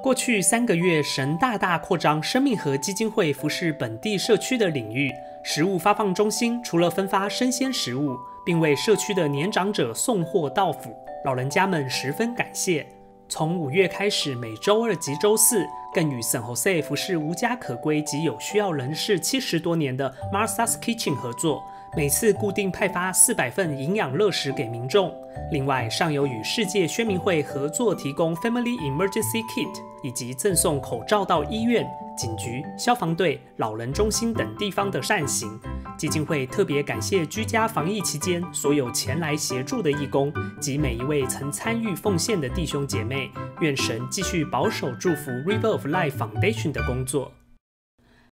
过去三个月，神大大扩张生命和基金会服侍本地社区的领域。食物发放中心除了分发生鲜食物，并为社区的年长者送货到府，老人家们十分感谢。从五月开始，每周二及周四，更与 San Jose 服侍无家可归及有需要人士七十多年的 Martha's Kitchen 合作。每次固定派发四百份营养乐食给民众。另外，尚有与世界宣明会合作提供 Family Emergency Kit，以及赠送口罩到医院、警局、消防队、老人中心等地方的善行。基金会特别感谢居家防疫期间所有前来协助的义工及每一位曾参与奉献的弟兄姐妹。愿神继续保守祝福 River of Life Foundation 的工作。